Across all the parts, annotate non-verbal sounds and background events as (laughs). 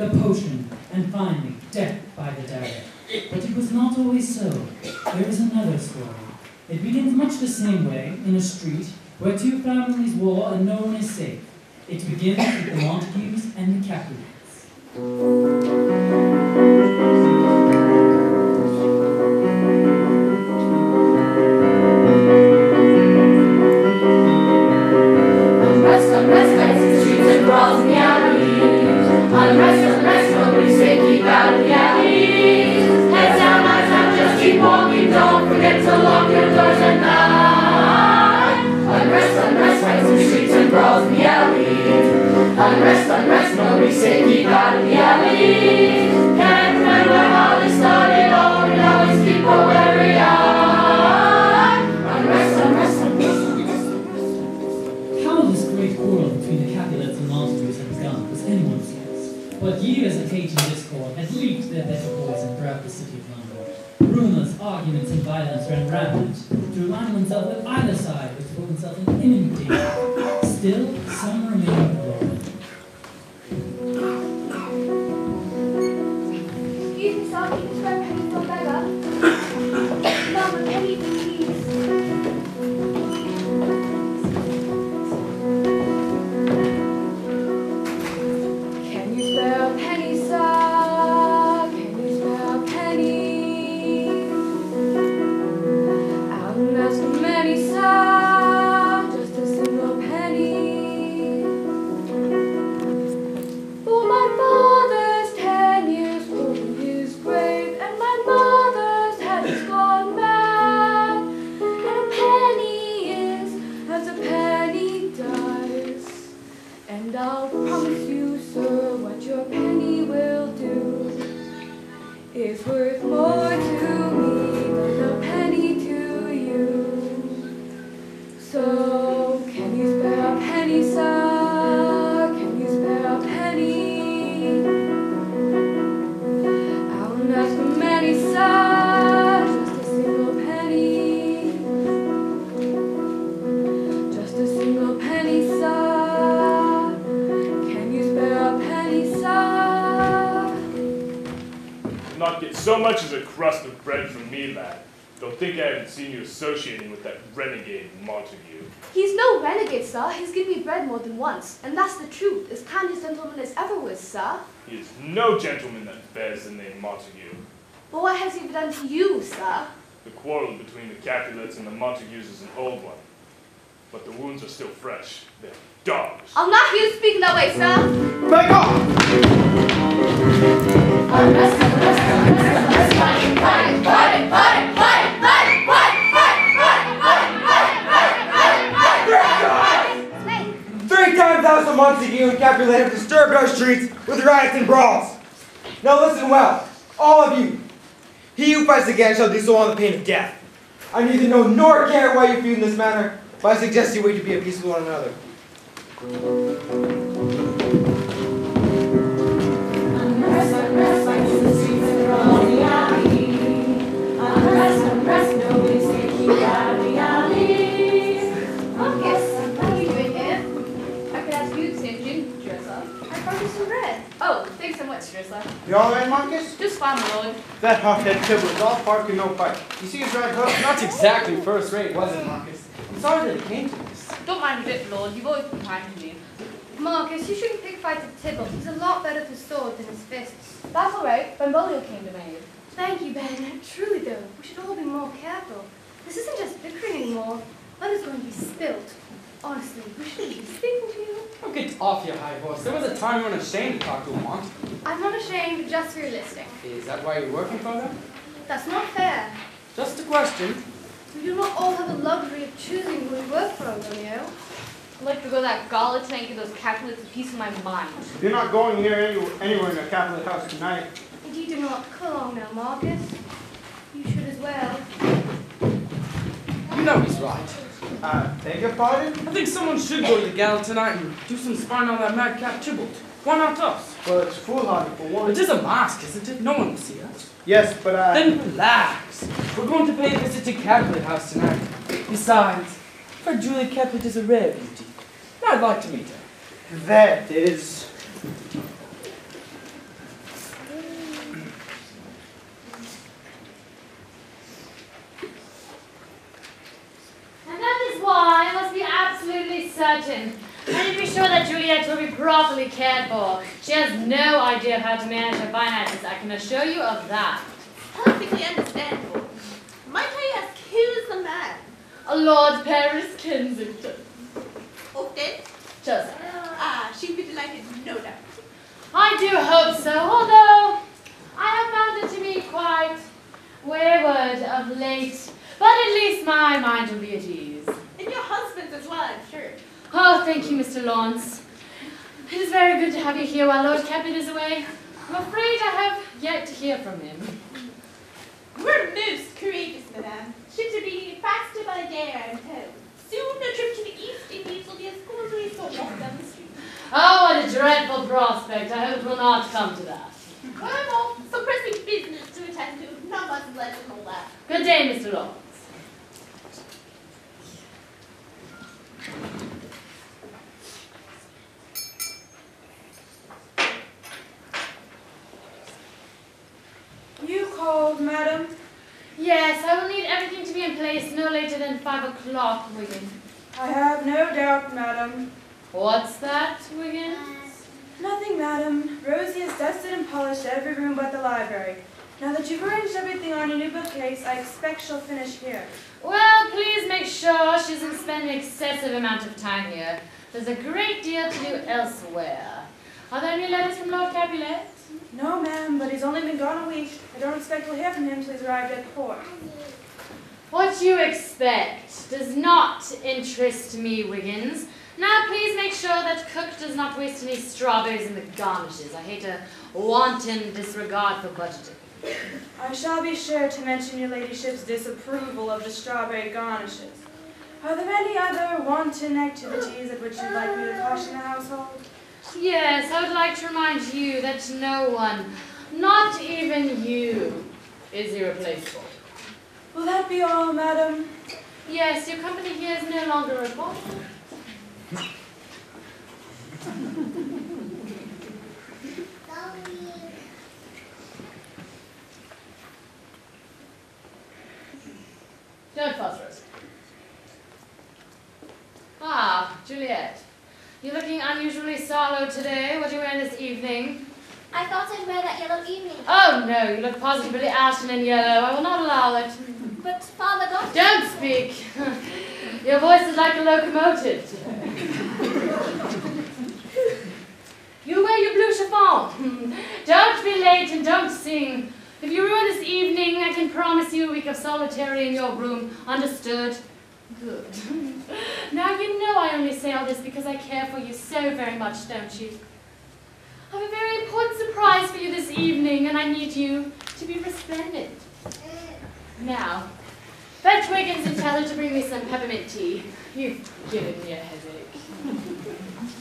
the potion, and finally, death by the dagger. But it was not always so. There is another story. It begins much the same way, in a street, where two families war and no one is safe. It begins with the Montagues and the Capulets. Unrest, unrest, keep out of the alleys. Can't remember how they started, all we know is keep a wary eye. Unrest, unrest, unrest. How this great quarrel between the Capulets and Montagues had begun was anyone's guess. But years of hate and discord had leaked their better poison throughout the city of London. Rumors, arguments, and violence ran rampant to remind oneself that either side was themselves in imminent danger. Still, think I haven't seen you associating with that renegade Montague. He's no renegade, sir. He's given me bread more than once, and that's the truth, as kind a gentleman as ever was, sir. He is no gentleman that bears the name Montague. But what has he ever done to you, sir? The quarrel between the Capulets and the Montagues is an old one. But the wounds are still fresh. They're dogs. I'll not hear you speaking that way, sir. Back off! Fighting, fighting, fighting, fighting, fighting, of and Capulet have disturbed our streets with riots and brawls. Now listen well, all of you. He who fights again shall do so on the pain of death. I neither know nor care why you feel in this manner, but I suggest you wait to be at peace with one another. Much, Dressa. You alright, Marcus? Just fine, my lord. That hot-head Tybalt all bark and no fight. You see his right hook? Not exactly first rate, was it, Marcus? I'm sorry that it came to this. Don't mind a bit, lord. You've always been kind to me. Marcus, you shouldn't pick fights with Tybalt. He's a lot better with his sword than his fists. That's all right. Benvolio came to me. Thank you, Ben. Truly, though, we should all be more careful. This isn't just bickering anymore. Blood is going to be spilt. Honestly, we shouldn't be speaking to you. Oh, get off your high horse. There was a time when I'm ashamed to talk to a monster. I'm not ashamed just realistic. Is that why you're working for them? That's not fair. Just a question. We do not all have the luxury of choosing who we work for, Romeo. I'd like to go to that gala tonight and give those Capulets a piece of my mind. You're not going near any, anywhere in the Capulet house tonight. Indeed, do not. Come along now, Marcus. You should as well. You know he's right. Uh, beg your pardon? I think someone should go to the gala tonight and do some spying on that madcap Tybalt. Why not us? Well, it's foolhardy for one. It is a mask, isn't it? No one will see us. Yes, but I. Then relax. We're going to pay a visit to Capulet House tonight. Besides, for Juliet Capulet is a rare beauty. I'd like to meet her. That is. And that is why I must be absolutely certain. I need to be sure that Juliet will be properly cared for. She has no idea of how to manage her finances. I can assure you of that. Perfectly understandable. Might I ask who's the man? A Lord Paris Kensington. Oh, dead? Just. Ah, she'd be delighted, no doubt. I do hope so, although I have found it to be quite wayward of late. But at least my mind will be at ease. And your husband's as well, I'm sure. Oh, thank you, Mr. Lawrence. It is very good to have you here while Lord Capulet is away. I'm afraid I have yet to hear from him. We're most courageous, madame. Ships are beating faster by day, told. Soon a trip to the East Indies will be as as a walk down the street. Oh, what a dreadful prospect. I hope it will not come to that. Well, I'm off. Some pressing business to attend to. Not much left and all that. Good day, Mr. Lawrence. You called, madam? Yes, I will need everything to be in place no later than five o'clock, Wiggins. I have no doubt, madam. What's that, Wiggins? Nothing, madam. Rosie has dusted and polished every room but the library. Now that you've arranged everything on your new bookcase, I expect she'll finish here. Well, please make sure she doesn't spend an excessive amount of time here. There's a great deal to do elsewhere. Are there any letters from Lord Capulet? No, ma'am, but he's only been gone a week. I don't expect we'll hear from him till he's arrived at port. What you expect does not interest me, Wiggins. Now, please make sure that cook does not waste any strawberries in the garnishes. I hate a wanton disregard for budgeting. I shall be sure to mention your ladyship's disapproval of the strawberry garnishes. Are there any other wanton activities at which you'd like me to caution the household? Yes, I would like to remind you that no one, not even you, is irreplaceable. Will that be all, madam? Yes, your company here is no longer required. (laughs) Fuss, Rosie. Ah, Juliet. You're looking unusually sallow today. What are you wearing this evening? I thought I'd wear that yellow evening. Oh no, you look positively ashen and yellow. I will not allow it. But Father got Don't speak. (laughs) Your voice is like a locomotive. (laughs) You wear your blue chiffon. (laughs) Don't be late and don't sing. If you ruin this evening, I can promise you a week of solitary in your room. Understood? Good. (laughs) now you know I only say all this because I care for you so very much, don't you? I have a very important surprise for you this evening, and I need you to be resplendent. Now, fetch Wiggins and tell her to bring me some peppermint tea. You've given me a headache. (laughs)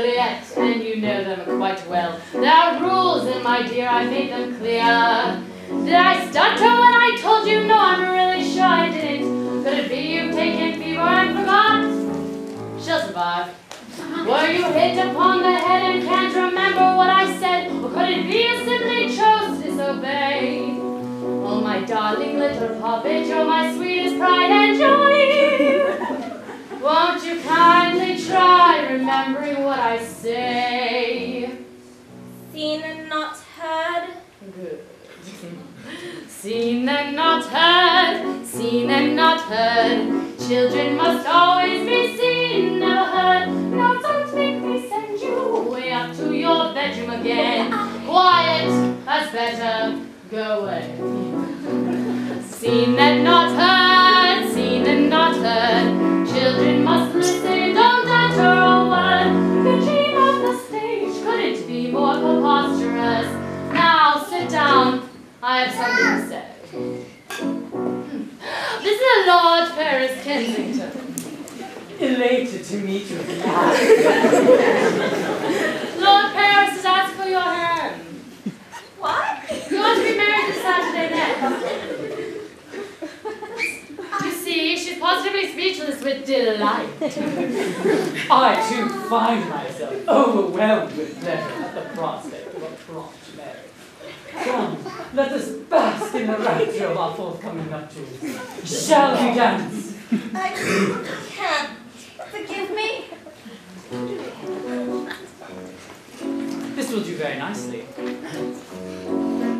Juliet, and you know them quite well. There are rules, and my dear, I made them clear. Did I stutter when I told you? No, I'm really sure I didn't. Could it be you've taken fever and forgot? She'll survive. Were you hit upon the head and can't remember what I said? Or could it be you simply chose to disobey? Oh, my darling little puppet, you're my sweetest pride and joy. Won't you kindly try remembering what I say? Seen and not heard. Good. Seen and not heard, seen and not heard. Children must always be seen, never heard. Now don't make me send you way up to your bedroom again. Quiet, that's better. Go away. Seen and not heard, sit down. I have something to say. Hmm. This is Lord Paris Kensington. Elated to meet you. (laughs) Lord Paris has asked for your hand. What? You want to be married this Saturday next. You see, she's positively speechless with delight. I too find myself overwhelmed with pleasure at the prospect of a prompt marriage. Come, let us bask in the rapture of our forthcoming nuptials. Shall we dance? I can't. Forgive me. This will do very nicely.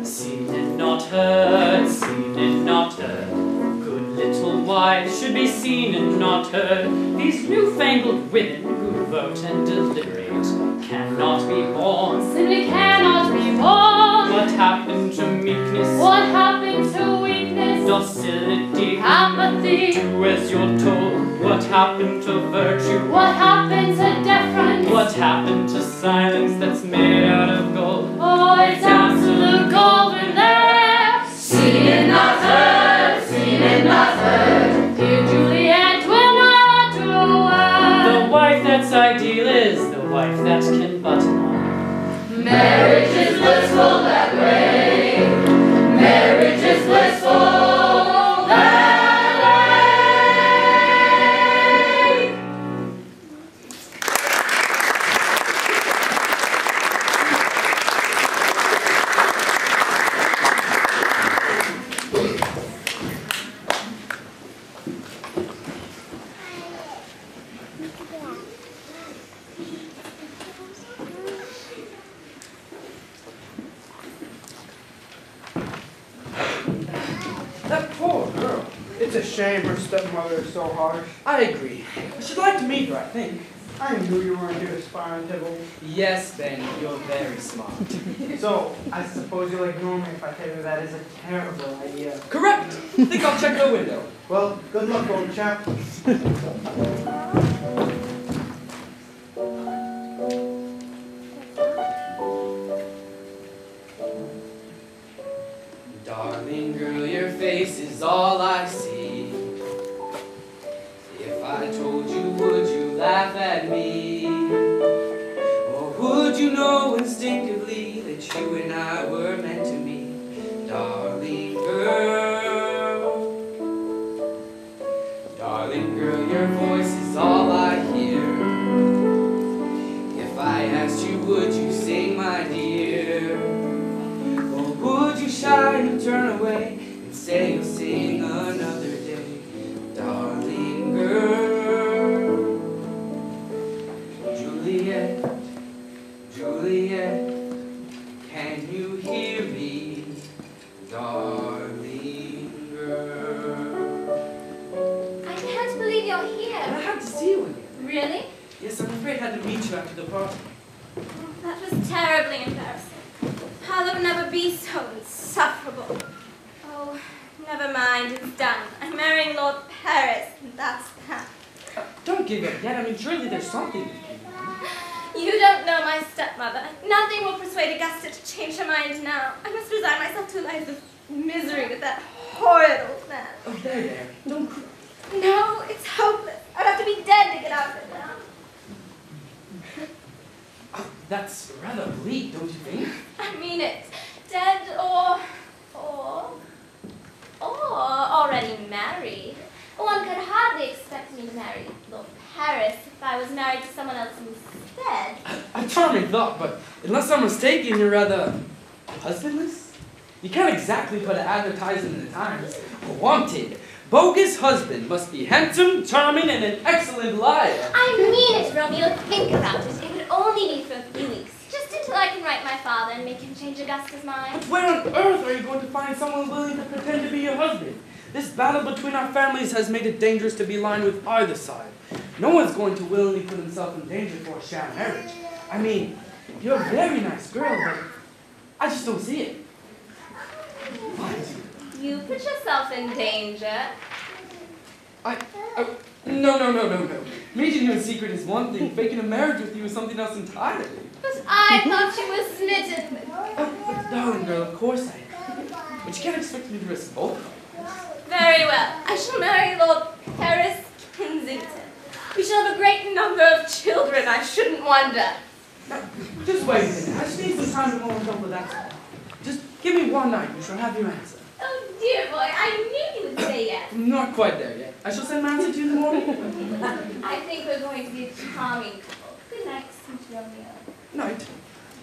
Seen and not heard, seen and not heard. Good little wives should be seen and not heard. These newfangled women who vote and deliberate cannot be born. Simply cannot Docility? Apathy? Do as you're told. What happened to virtue? What happened to deference? What happened to silence that's made out of gold? Oh, it's absolute golden there. Seen and not heard. Seen and not heard. Dear Juliet, will not utter a word. The wife that's ideal is the wife that can button on. Marriage is blissful It's Yes, Ben, you're very smart. So, I suppose you'll ignore me if I tell you that is a terrible idea. Correct! Think I'll check the window. Well, good luck, old chap. You and I were battle between our families has made it dangerous to be aligned with either side. No one's going to willingly put himself in danger for a sham marriage. I mean, you're a very nice girl, but I just don't see it. What? You put yourself in danger. I, I, no, no, no, no, no. Meeting you in secret is one thing. Faking a marriage with you is something else entirely. But I thought you were smitten. Oh, but darling girl, of course I am. But you can't expect me to risk both of them. Very well. I shall marry Lord Paris Kensington. We shall have a great number of children, I shouldn't wonder. Now, just wait a minute. I just need some time to mull it over that all. Just give me one night. You shall have your answer. Oh, dear boy, I knew you would say yes. I'm not quite there yet. I shall send my answer to you in the morning. I think we're going to be a charming couple. Good night, sweet Romeo. Night.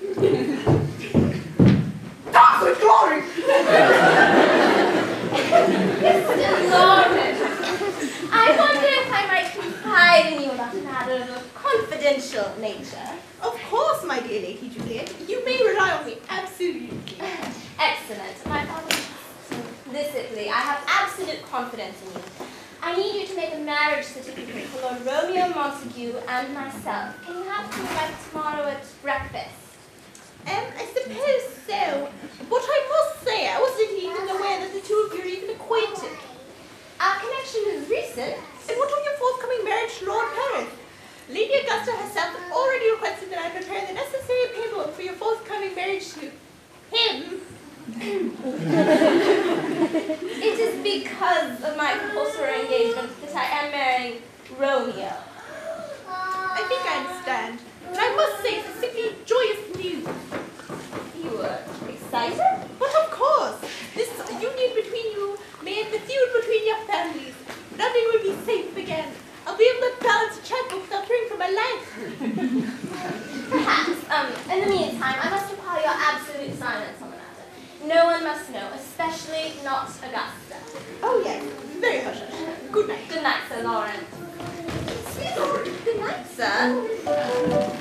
(laughs) That's glory! (laughs) I wonder if I might confide in you about a matter of confidential nature. Of course, my dear Lady Juliet. You may rely on me, absolutely. Excellent. My father implicitly. I have absolute confidence in you. I need you to make a marriage certificate for Lord Romeo Montague and myself. Can you have it by tomorrow at breakfast? Um, I suppose so. But I must say, I wasn't even aware that the two of you are even acquainted. Our connection is recent. And what of your forthcoming marriage to Lord Paris? Lady Augusta herself has already requested that I prepare the necessary paperwork for your forthcoming marriage to him. It is because of my compulsory engagement that I am marrying Romeo. I think I understand. But I must say, it's a simply joyous news. You were excited? But of course, this union between you may end the feud between your families. Nothing will be safe again. I'll be able to balance a checkbook without fearing for my life. Perhaps. Um, in the meantime, I must require your absolute silence on the matter. No one must know, especially not Augusta. Oh yes, very hush. Good night. Good night, Sir Lawrence. Good night, sir.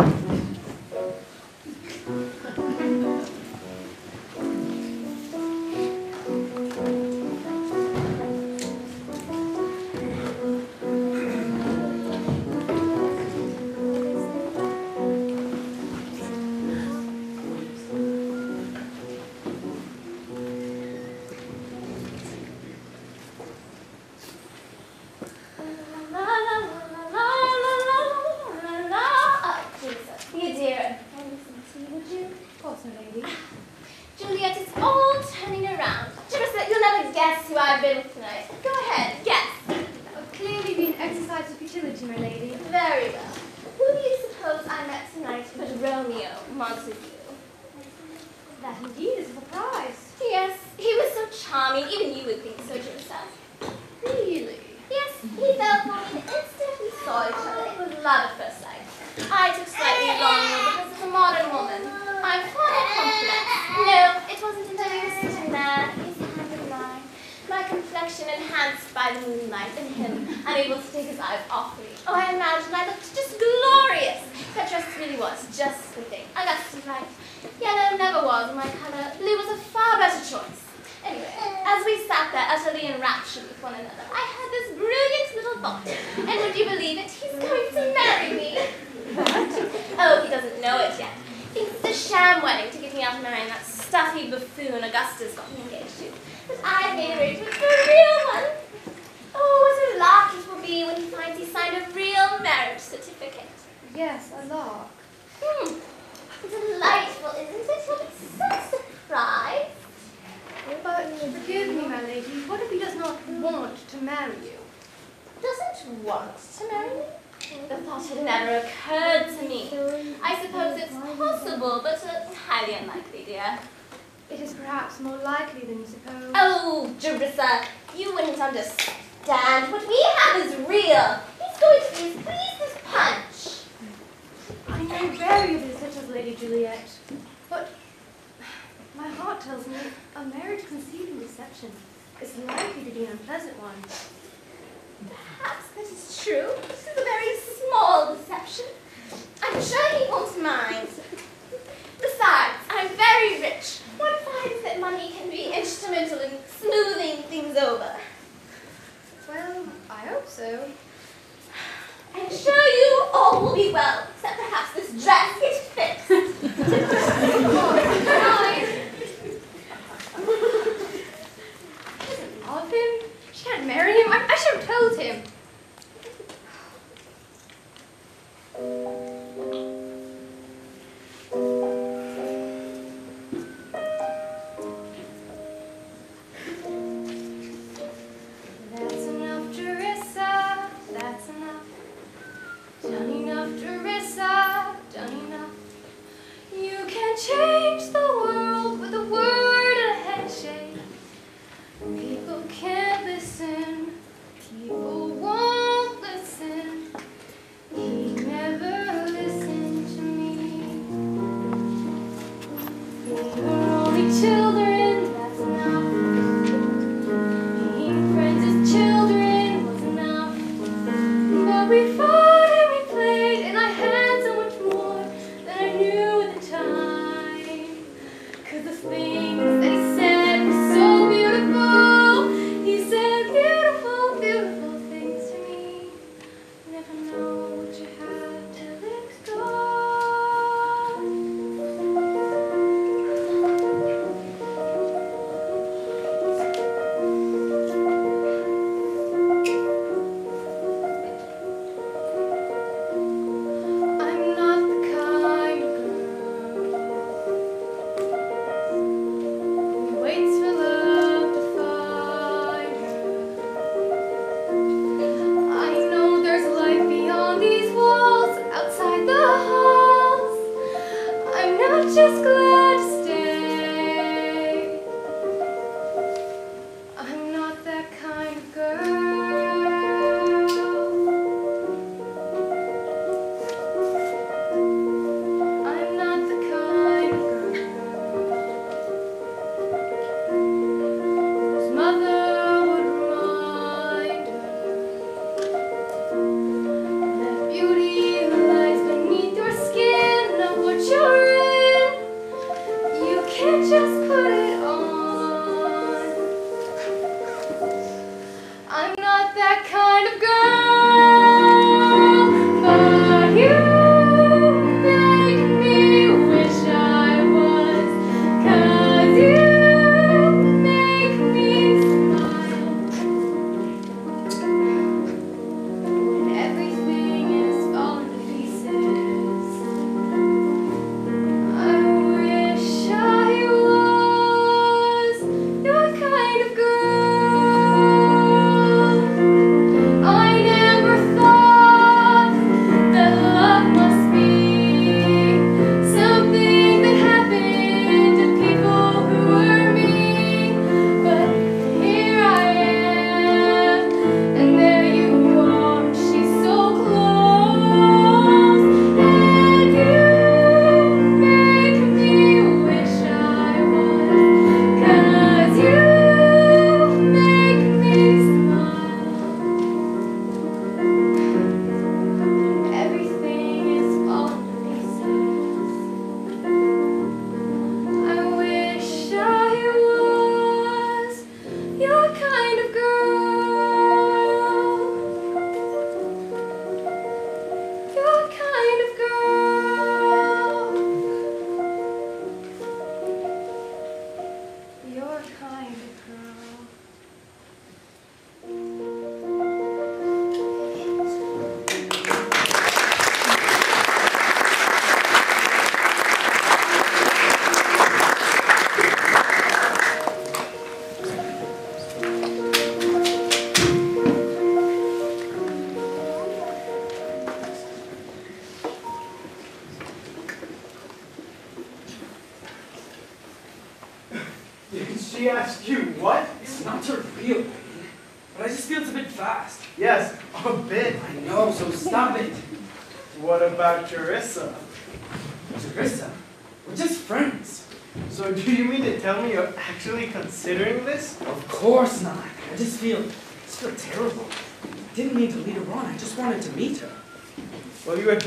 Just glad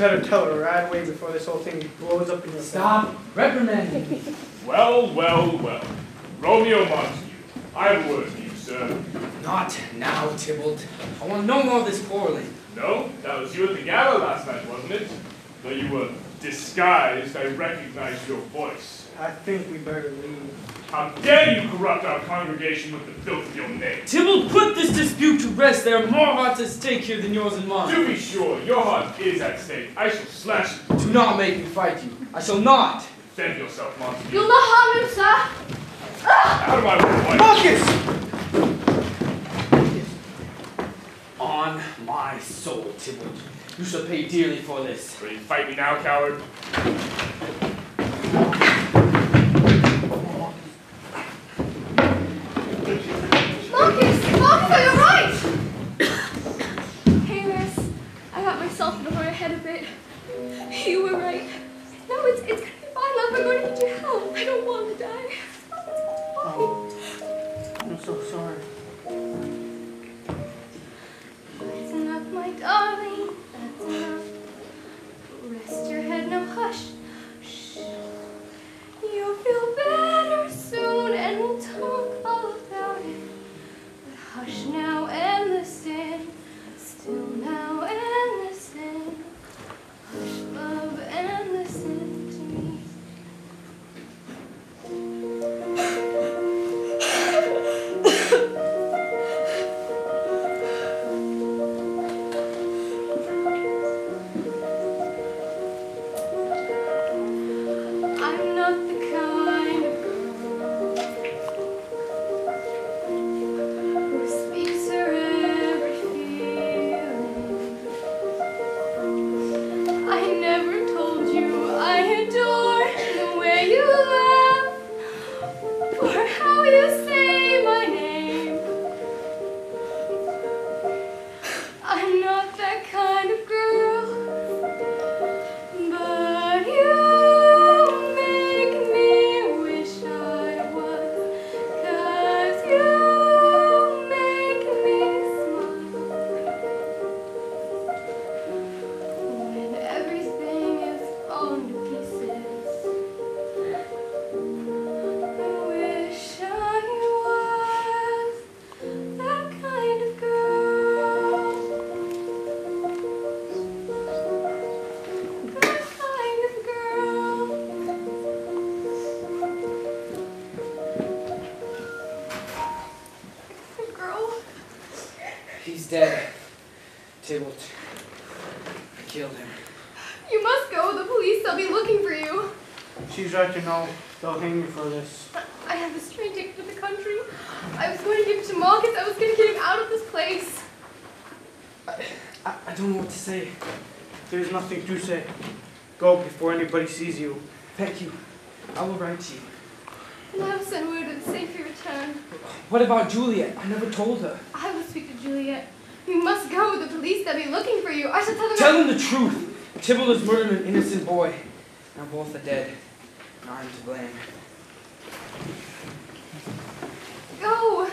Well, you better tell her right away before this whole thing blows up in your face. Stop reprimanding me. Well, well, well. Romeo Montague, I have a word you, sir. Not now, Tybalt. I want no more of this quarreling. No, that was you at the gala last night, wasn't it? Though you were disguised, I recognized your voice. I think we better leave. How dare you corrupt our congregation with the filth of your name? Tybalt, put this dispute to rest. There are more hearts at stake here than yours and mine. To be sure, your heart is at stake. I shall slash it. Do not make me fight you. I shall not. Defend yourself, Montague. You'll not harm him, sir. Out of my way. Marcus! On my soul, Tybalt. You shall pay dearly for this. Ready to fight me now, coward? Marcus, are right? hey, miss. I got myself into my head a bit. You were right. No, it's, it's gonna be fine, love. I'm going to get you help. I don't want to die. Oh, I'm so sorry. That's enough, my darling. That's enough. Sees you. Thank you. I will write to you. And I will send word safe return. What about Juliet? I never told her. I will speak to Juliet. You must go. The police, they'll be looking for you. I shall tell them. Tell them the truth. Tybalt has murdered an innocent boy. Now both are dead. And I'm to blame. Go.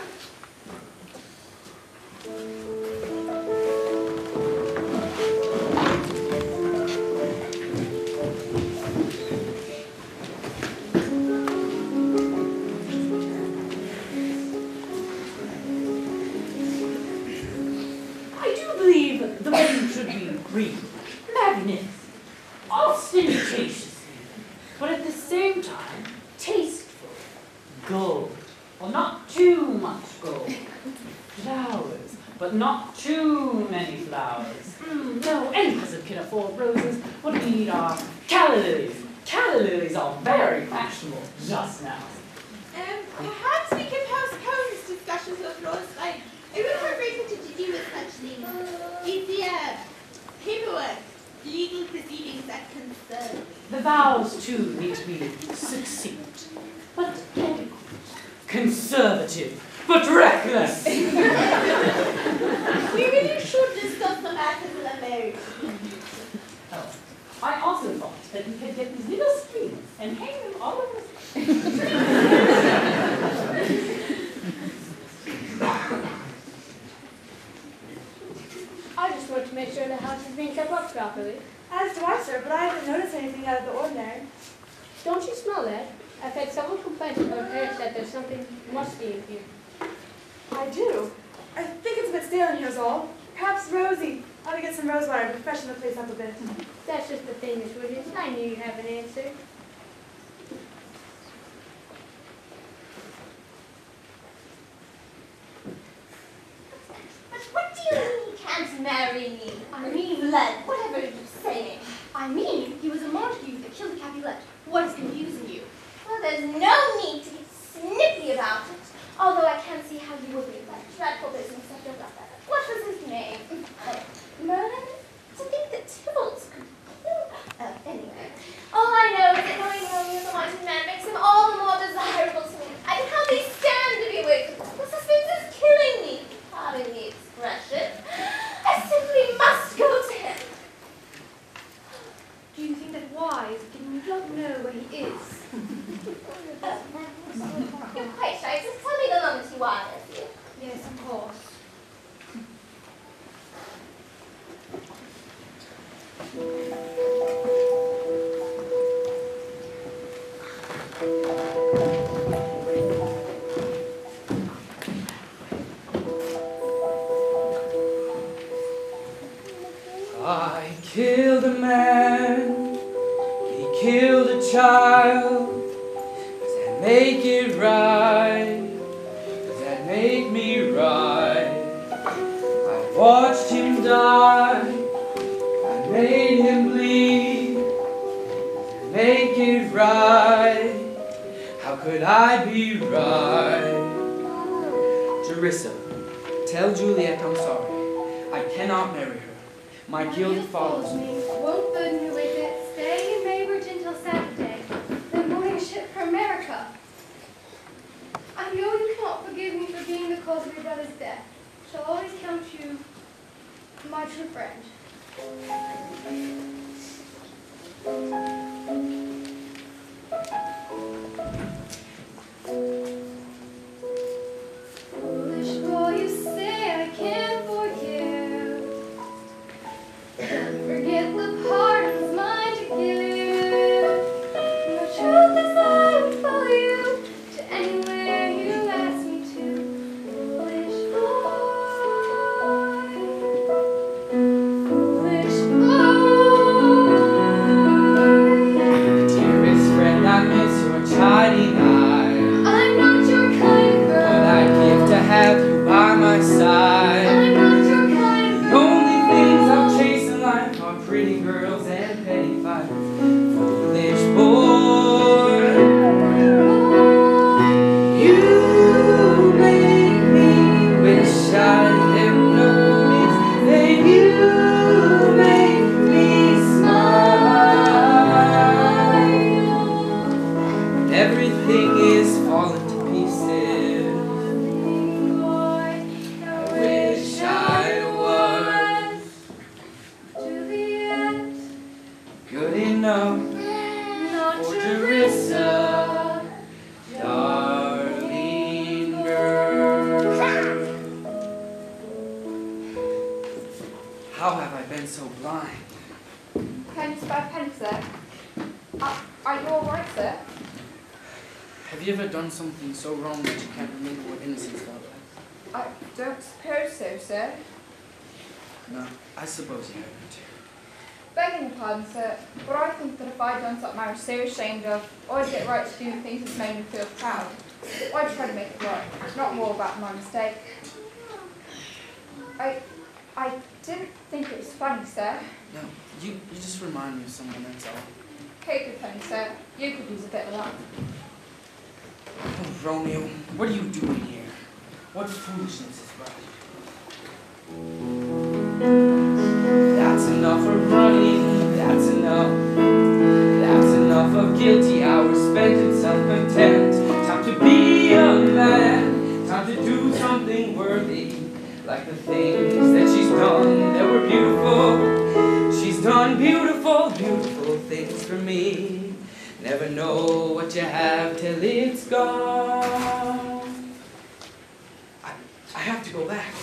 I mean, I whatever you say. I mean, he was a Montague that killed the Capulet. What is confusing you? Well, there's no need to get snippy about it. Although I like the things that she's done that were beautiful. She's done beautiful, beautiful things for me. Never know what you have till it's gone. I, I have to go back.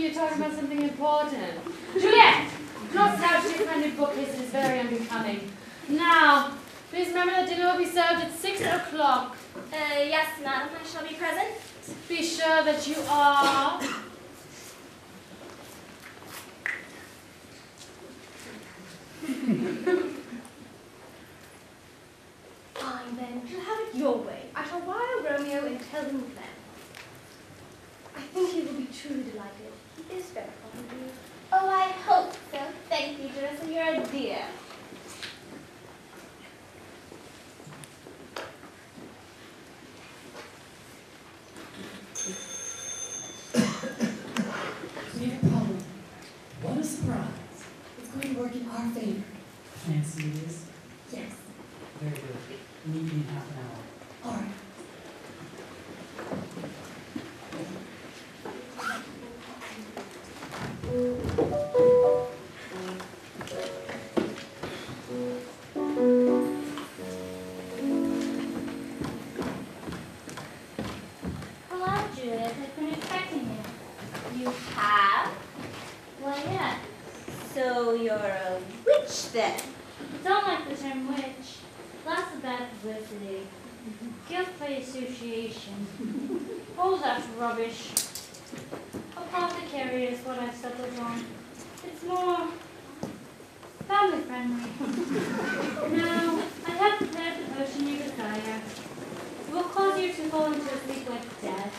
Hmm, the two of you talking about something important. Juliet, not slouch your friendly bookcase. It is very unbecoming. Now, please remember that dinner will be served at six o'clock. Uh, yes, madam, I shall be present. Be sure that you are. Fine then, you'll have it your way. I shall wire Romeo and tell him the plan. I think he will be truly delighted. He is very fond of you. Oh, I hope so. Thank you, Jerissa. You're a dear. Dear Paul, what a surprise. It's going to work in our favor. Fancy it is? Yes. Very good. Meet me in half an hour. So you're a witch then? Don't like the term witch. Lots of bad publicity. Guilt by association. All that rubbish. Apothecary is what I've settled on. It's more family friendly. now, I have prepared the potion you desire. It will cause you to fall into a sleep like death.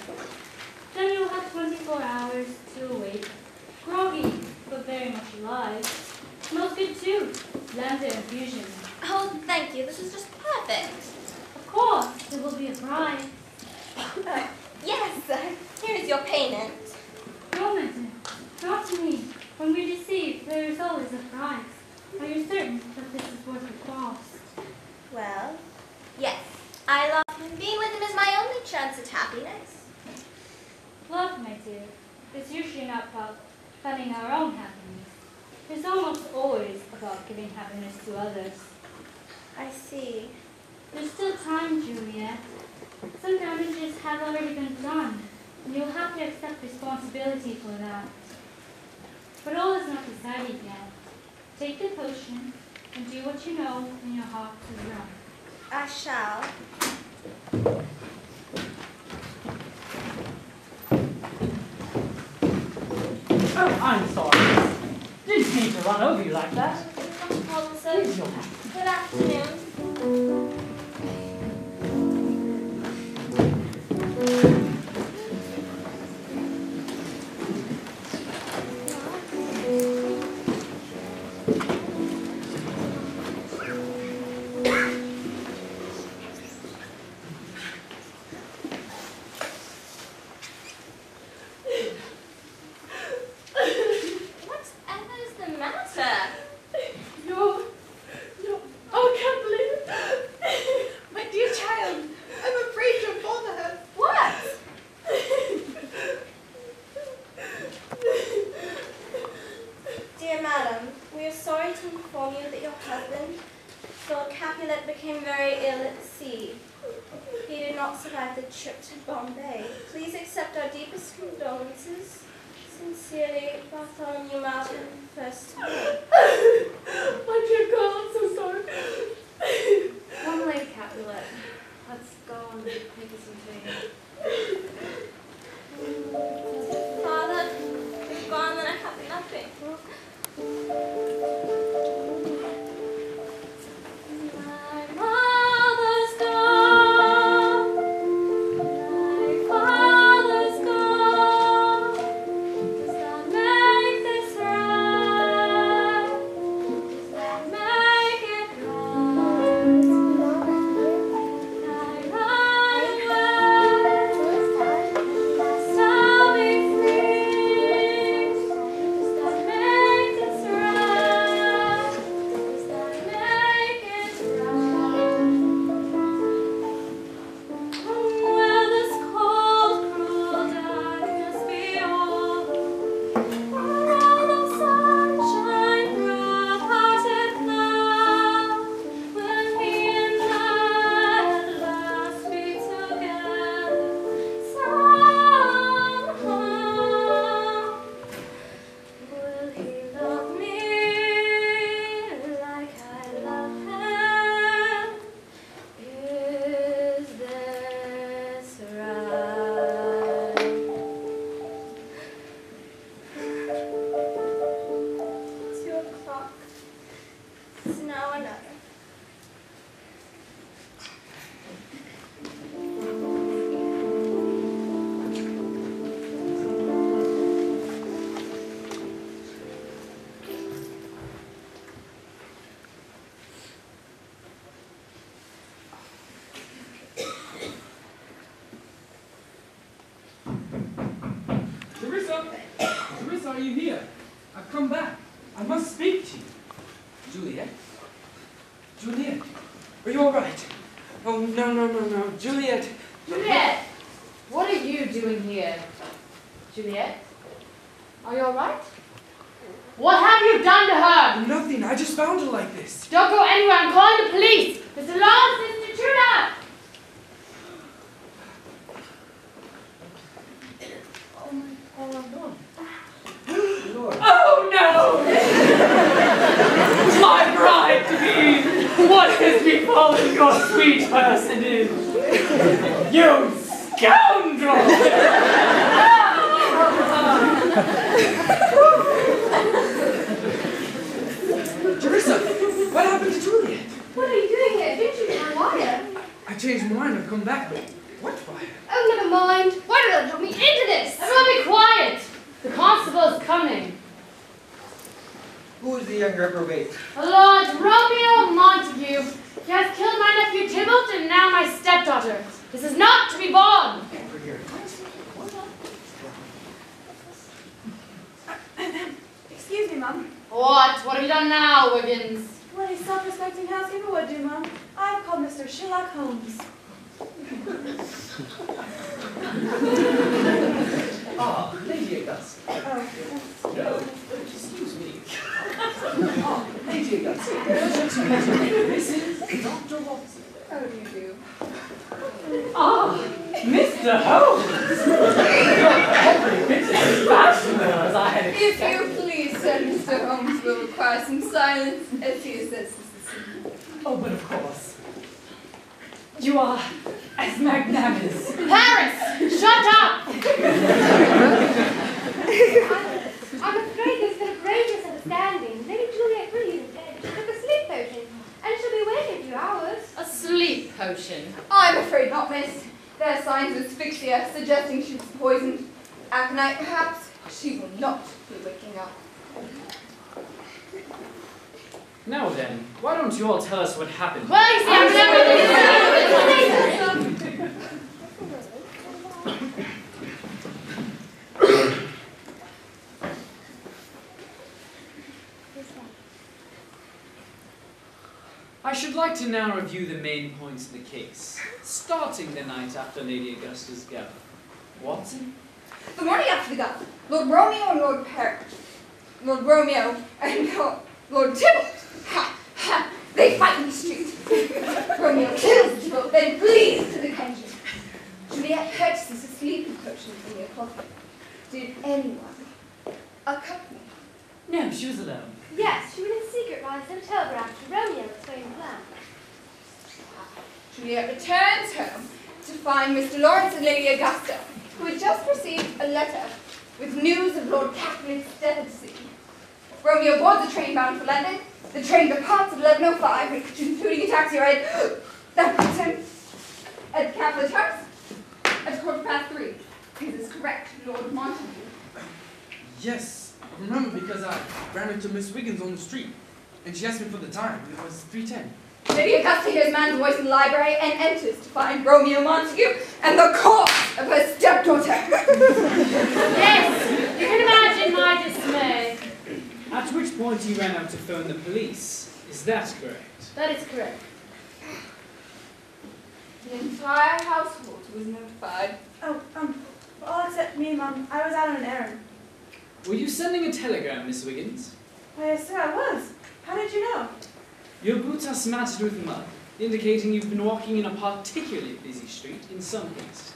Then you'll have 24 hours to awake. Groggy, but very much alive. Smells good too. Lambda infusion. Oh, thank you. This is just perfect. Of course, there will be a prize. Uh, (laughs) yes, uh, here's your payment. Moment, talk to me. When we deceive, there is always a prize. Are you certain that this is worth the cost? Well, yes. I love him. Being with him is my only chance at happiness. Love, my dear, is usually not finding our own happiness. It's almost always about giving happiness to others. I see. There's still time, Juliet. Some damages have already been done, and you'll have to accept responsibility for that. But all is not decided yet. Take the potion and do what you know in your heart to right. I shall. I'm sorry. Didn't mean to run over you like that. Not a problem, sir. Here's your hat. Good afternoon. your sweet person is. You scoundrel! Jerissa, what happened to Juliet? What are you doing here? Didn't you get my wire? I, changed my mind. I've come back. What fire? Oh, never mind. now review the main points of the case, starting the night after Lady Augusta's gala. Watson? The morning after the gala. Lord Romeo and Lord Per... Lord Romeo and Lord, Lord Tybalt, ha, ha, they fight in the street. Romeo kills Tybalt, then flees to the country. Juliet purchases a sleeping potion from the apothecary. Did anyone accompany her? No, she was alone. Yes, she was in secret while I sent over after Romeo explained the plan. Juliet returns home to find Mr. Lawrence and Lady Augusta, who had just received a letter with news of Lord at sea. Romeo boards a train bound for London. The train departs at 11.05, (laughs) including a taxi ride (gasps) that puts him at Capulet's house at quarter past three. This is correct, Lord Montague. Yes, I remember because I ran into Miss Wiggins on the street, and she asked me for the time. It was 3.10. Lady Augusta hears man's voice in the library and enters to find Romeo Montague and the corpse of her stepdaughter. (laughs) Yes, you can imagine my dismay. At which point you ran out to phone the police. Is that correct? That is correct. The entire household was notified. Oh, um, all except me, Mum. I was out on an errand. Were you sending a telegram, Miss Wiggins? Why, sir, I was. How did you know? Your boots are smattered with mud, indicating you've been walking in a particularly busy street in some haste.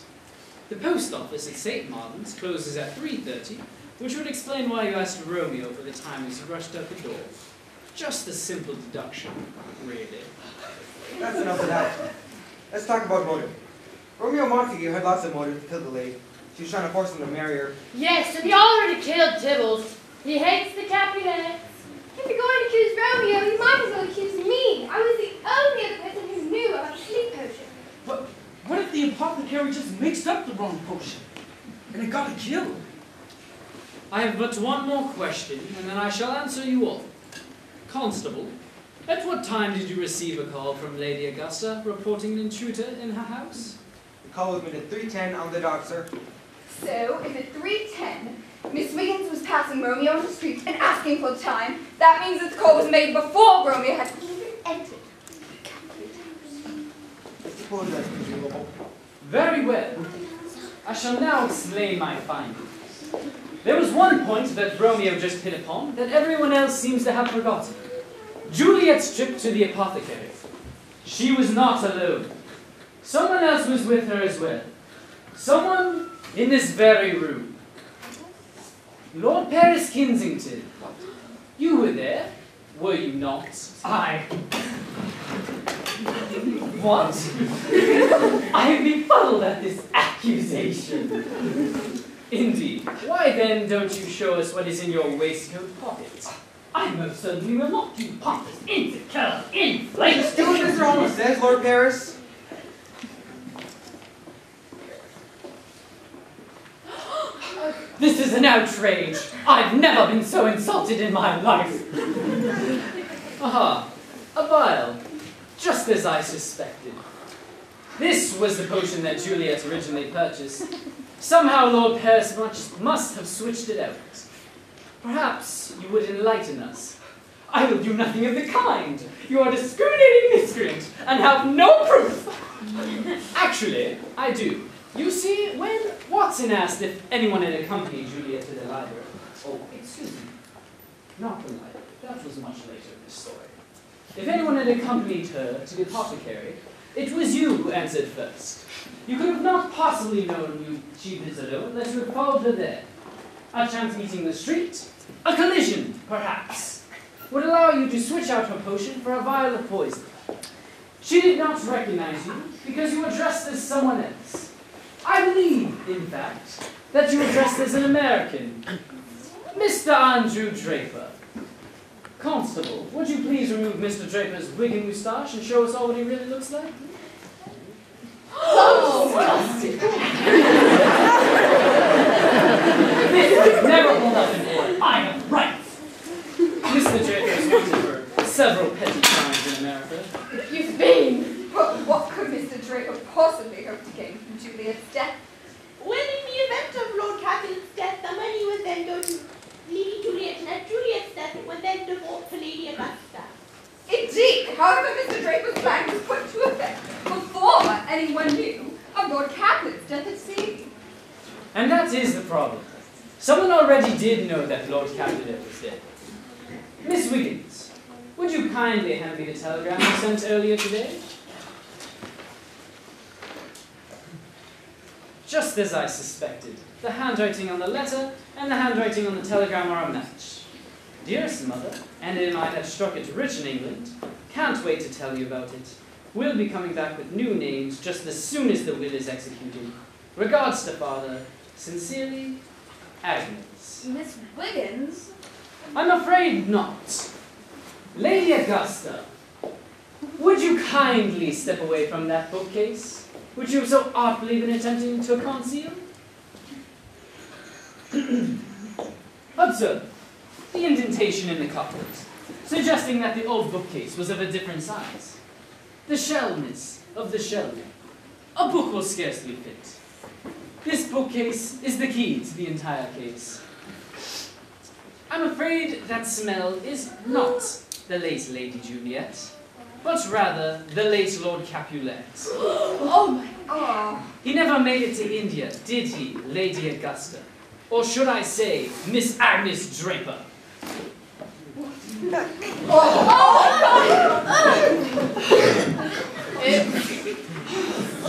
The post office at St. Martin's closes at 3.30, which would explain why you asked Romeo for the time as you rushed out the door. Just a simple deduction, really. That's enough of that. Let's talk about motive. Romeo Montague had lots of motive to kill the lady. She was trying to force him to marry her. Yes, and he already killed Tibbles. He hates the Capulets. If you're going to accuse Romeo, you might as well accuse me. I was the only other person who knew about the sleep potion. But what if the apothecary just mixed up the wrong potion, and it got her killed? I have but one more question, and then I shall answer you all. Constable, at what time did you receive a call from Lady Augusta reporting an intruder in her house? The call was made at 3.10 on the dot, sir. So, if at 3.10, Miss Wiggins was passing Romeo on the street and asking for time, that means that the call was made before Romeo had even entered. Very well. I shall now explain my findings. There was one point that Romeo just hit upon that everyone else seems to have forgotten. Juliet's trip to the apothecary. She was not alone. Someone else was with her as well. Someone in this very room. Lord Paris Kensington. You were there, were you not? I. What? (laughs) I am befuddled at this accusation. Indeed. Why then don't you show us what is in your waistcoat pocket? I most certainly will not, you pompous, insecure, Just inflated. do what Mr. Holmes says, Lord Paris. This is an outrage. I've never been so insulted in my life. Aha, a vial. Just as I suspected. This was the potion that Juliet originally purchased. Somehow Lord Paris must, must have switched it out. Perhaps you would enlighten us. I will do nothing of the kind. You are a discriminating miscreant and have no proof. (laughs) Actually, I do. You see, when Watson asked if anyone had accompanied Juliet to the library. Oh, excuse me. Not the library. That was much later in the story. If anyone had accompanied her to the apothecary, it was you who answered first. You could have not possibly known you she visited unless you had followed her there. A chance meeting in the street, a collision, perhaps, would allow you to switch out her potion for a vial of poison. She did not recognize you because you were dressed as someone else. I believe, in fact, that you were dressed as an American. Mr. Andrew Draper. Constable, would you please remove Mr. Draper's wig and moustache and show us all what he really looks like? Oh, This never hold up in court. I have rights. Mr. Draper wanted for several petty crimes in America. You've been! But what could Mr. Draper possibly hope to gain from Juliet's death? Well, in the event of Lord Capulet's death, the money would then go to Lady Juliet, and at Juliet's death, it would then default to Lady Augusta. Indeed, however, Mr. Draper's plan was put to effect before anyone knew of Lord Capulet's death at sea. And that is the problem. Someone already did know that Lord Capulet was dead. Miss Wiggins, would you kindly hand me the telegram you sent earlier today? Just as I suspected, the handwriting on the letter and the handwriting on the telegram are a match. Dearest mother, Anna and I have struck it rich in England. Can't wait to tell you about it. We'll be coming back with new names just as soon as the will is executed. Regards to father. Sincerely, Agnes. Miss Wiggins? I'm afraid not. Lady Augusta, would you kindly step away from that bookcase, which you have so artfully been attempting to conceal? (clears throat) Observe the indentation in the couplet, suggesting that the old bookcase was of a different size. The shellness of the shelving. A book will scarcely fit. This bookcase is the key to the entire case. I'm afraid that smell is not the late Lady Juliet, but rather the late Lord Capulet. (gasps) Oh my god. He never made it to India, did he, Lady Augusta? Or should I say, Miss Agnes Draper?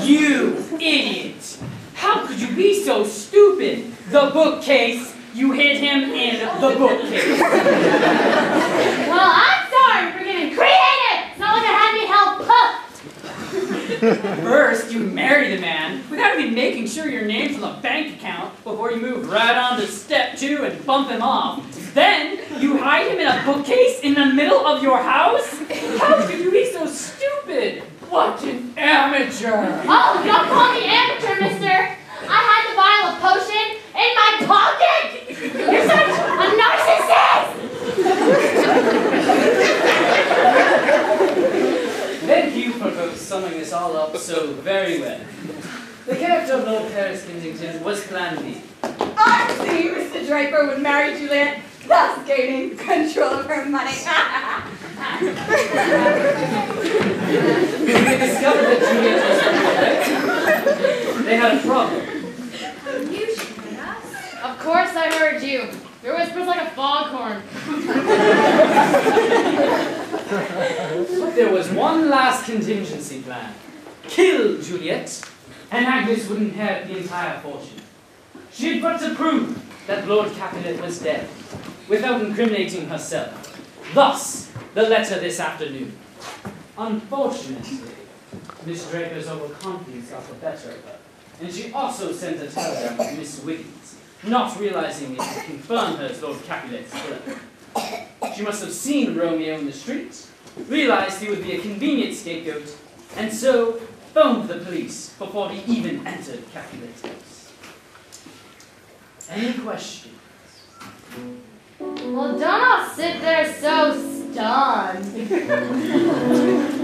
You idiot! How could you be so stupid? The bookcase! You hid him in the bookcase! Well, I'm sorry for getting creative! It's not like I had any help. Huh. (laughs) First, you marry the man without even making sure your name's on the bank account before you move right on to step two and bump him off. Then, you hide him in a bookcase in the middle of your house? How could you be so stupid? What an amateur! Oh, don't call me amateur, mister! I had the vial of potion in my pocket! You're such a narcissist! Thank you for both summing this all up so very well. The character of Lord Paris Kensington was Plan B. I see Mr. Draper would marry Juliet, thus gaining control of her money. (laughs) When they discovered that Juliet was incorrect, they had a problem. you should have. Of course I heard you. Your whisper's like a foghorn. But (laughs) there was one last contingency plan. Kill Juliet, and Agnes would inherit the entire fortune. She had but to prove that Lord Capulet was dead, without incriminating herself. Thus, the letter this afternoon. Unfortunately, Miss Draper's overconfidence got the better of her, and she also sent a telegram to Miss Wiggins, not realizing it would confirm her as Lord Capulet's killer. She must have seen Romeo in the street, realized he would be a convenient scapegoat, and so phoned the police before he even entered Capulet's house. Any questions? Well, don't all sit there so stunned. (laughs)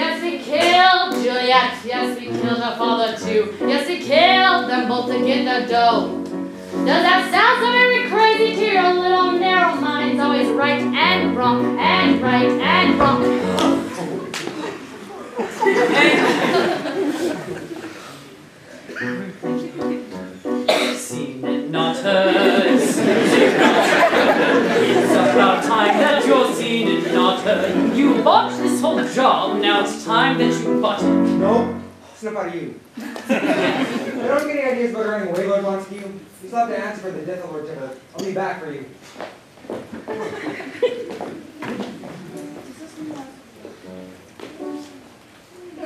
yes, he killed Juliet. Yes, he killed her father too. Yes, he killed them both to get the dough. Does that sound so very crazy to your little narrow minds? Always right and wrong, and right and wrong. (laughs) (laughs) and. You botched this whole job, now it's time that you bought it. No, it's not about you. (laughs) I don't get any ideas about running away, Lord Montague. You You still have to answer for the death of Lord Tybalt. I'll be back for you.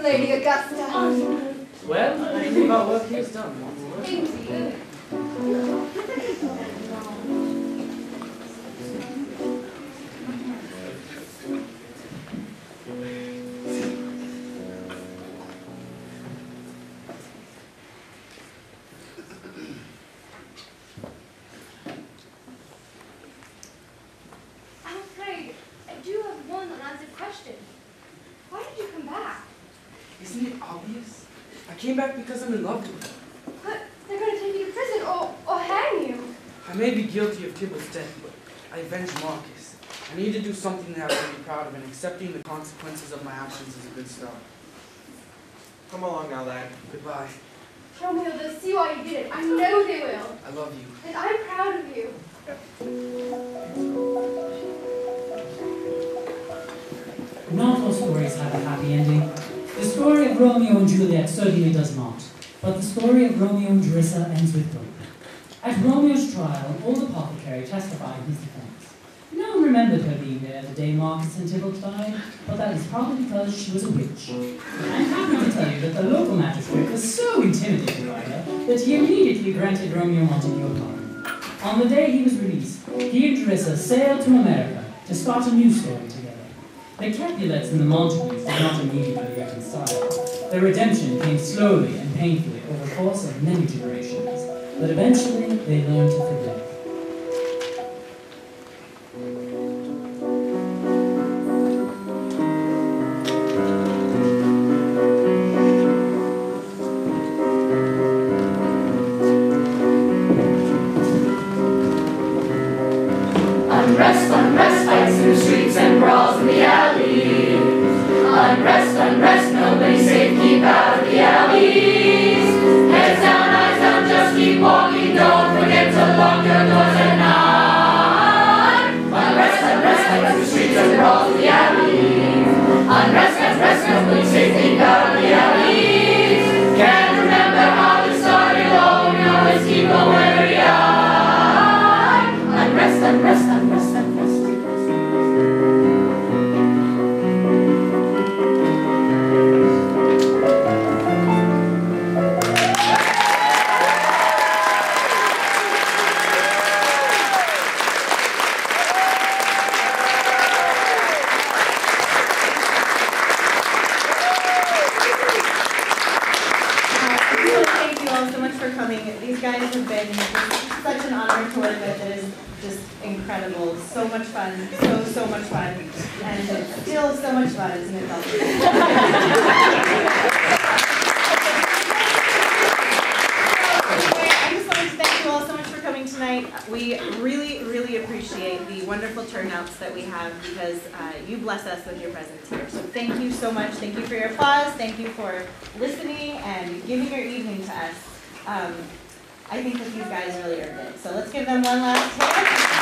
Lady Augusta. Well, I think our work here's done. Indeed. I'm my actions is a good start. Come along now, lad. Goodbye. Romeo, they'll see why you did it. I know they will. I love you. And I'm proud of you. Not all stories have a happy ending. The story of Romeo and Juliet certainly does not, but the story of Romeo and Jerissa ends with hope. At Romeo's trial, all the apothecary testified his no one remembered her being there the day Marcus Tybalt died, but that is probably because she was a witch. I'm happy to tell you that the local magistrate was so intimidated by her that he immediately granted Romeo Montague a pardon. On the day he was released, he and Jerissa sailed to America to start a new story together. The Capulets and the Montagues did not immediately reconcile. Their redemption came slowly and painfully over the course of many generations, but eventually they learned to forgive. Um, I think that these guys really earned it. So let's give them one last hand.